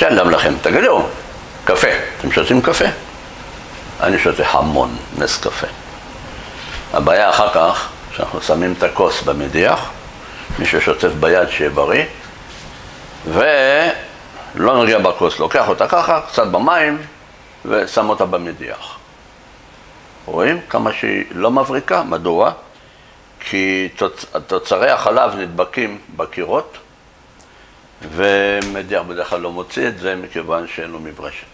שלום לכם, תגידו, קפה, אתם שותים קפה? אני שותה המון נס קפה. הבעיה אחר כך, שאנחנו שמים את הכוס במדיח, מי ששוטף ביד שיהיה בריא, ולא נוגע בכוס, לוקח אותה ככה, קצת במים, ושם אותה במדיח. רואים כמה שהיא לא מבריקה? מדוע? כי תוצ... תוצרי החלב נדבקים בקירות, ומדיח בדרך כלל לא מוציא את זה מכיוון שאין לו מברשת.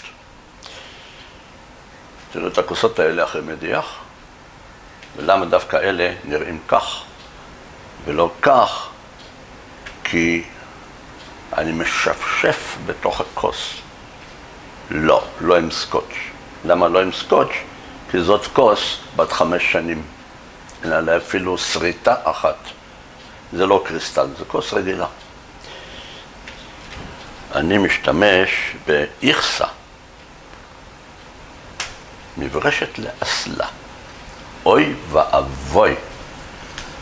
תראו את הכוסות האלה אחרי מדיח, ולמה דווקא אלה נראים כך ולא כך? כי אני משפשף בתוך הכוס. לא, לא עם סקוץ'. למה לא עם סקוץ'? כי זאת כוס בת חמש שנים. אין עליה אפילו שריטה אחת. זה לא קריסטל, זה כוס רגילה. אני משתמש באיכסה, מברשת לאסלה. אוי ואבוי.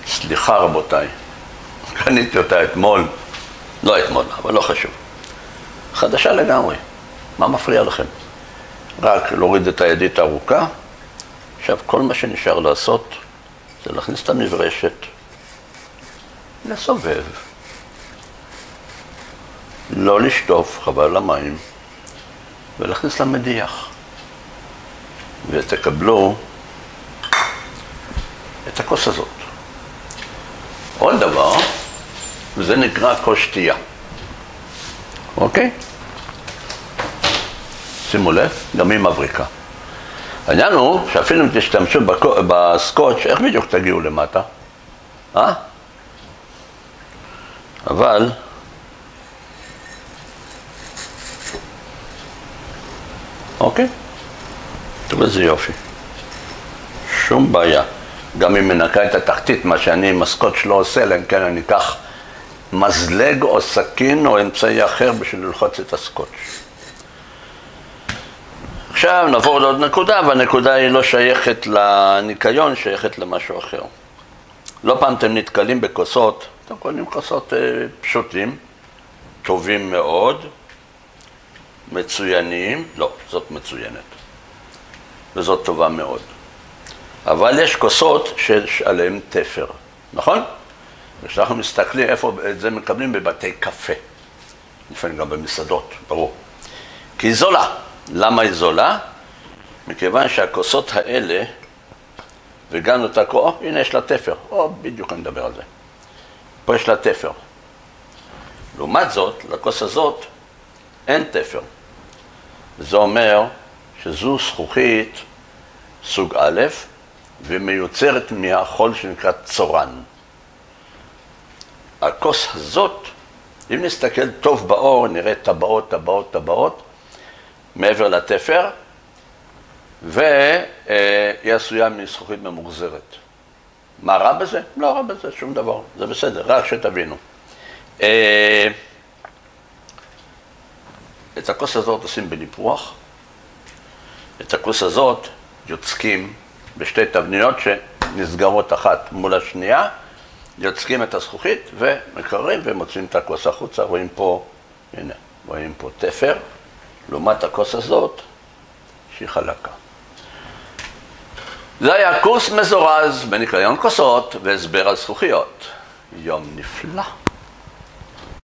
סליחה רבותיי, קניתי אותה אתמול, לא אתמול, אבל לא חשוב. חדשה לגמרי, מה מפריע לכם? רק להוריד את הידית הארוכה. עכשיו, כל מה שנשאר לעשות זה להכניס את המברשת, לסובב, לא לשטוף, חבל על המים, ולהכניס למדיח. ותקבלו את הכוס הזאת. עוד דבר, וזה נקרא כוס שתייה, אוקיי? שימו לב, גם היא מבריקה. העניין הוא שאפילו אם תשתמשו בסקוץ', איך בדיוק תגיעו למטה? אה? אבל אוקיי? איזה יופי. שום בעיה. גם אם מנקה את התחתית, מה שאני עם הסקוץ' לא עושה, אלא אם כן אני אקח מזלג או סכין או אמצעי אחר בשביל ללחוץ את הסקוץ'. עכשיו נעבור לעוד נקודה, והנקודה היא לא שייכת לניקיון, שייכת למשהו אחר. לא פעם אתם נתקלים בכוסות, אתם קונים כוסות אה, פשוטים, טובים מאוד, מצוינים, לא, זאת מצוינת, וזאת טובה מאוד. אבל יש כוסות שיש עליהן תפר, נכון? וכשאנחנו מסתכלים איפה את זה מקבלים בבתי קפה, לפעמים גם במסעדות, ברור. כי היא זולה. למה היא זולה? מכיוון שהכוסות האלה, וגם אותה או, הנה יש לה תפר, או, בדיוק אני מדבר על זה. פה יש לה תפר. לעומת זאת, לכוס הזאת אין תפר. זה אומר שזו זכוכית סוג א', ומיוצרת מהחול שנקרא צורן. הכוס הזאת, אם נסתכל טוב באור, נראה טבעות, טבעות, טבעות, מעבר לתפר, והיא עשויה מזכוכית ממוחזרת. מה רע בזה? לא רע בזה, שום דבר, זה בסדר, רק שתבינו. את הכוס הזאת עושים בניפוח, את הכוס הזאת יוצקים בשתי תבניות שנסגרות אחת מול השנייה, יוצקים את הזכוכית ומקררים ומוציאים את הכוס החוצה, רואים פה, הנה, רואים פה תפר, לעומת הכוס הזאת שהיא חלקה. זה היה קורס מזורז בניקיון כוסות והסבר על זכוכיות. יום נפלא.